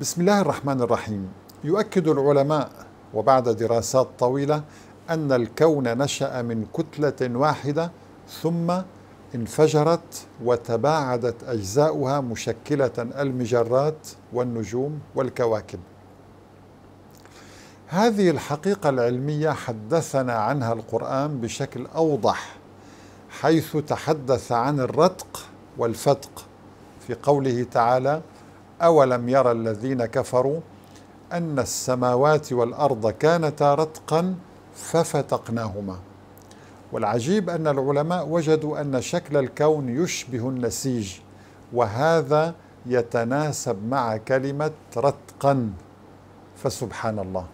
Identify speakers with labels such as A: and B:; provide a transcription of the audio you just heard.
A: بسم الله الرحمن الرحيم. يؤكد العلماء وبعد دراسات طويلة أن الكون نشأ من كتلة واحدة ثم انفجرت وتباعدت أجزاؤها مشكلة المجرات والنجوم والكواكب. هذه الحقيقة العلمية حدثنا عنها القرآن بشكل أوضح حيث تحدث عن الرتق والفتق. في قوله تعالى أولم يرى الذين كفروا أن السماوات والأرض كانتا رتقا ففتقناهما. والعجيب أن العلماء وجدوا أن شكل الكون يشبه النسيج وهذا يتناسب مع كلمة رتقا. فسبحان الله.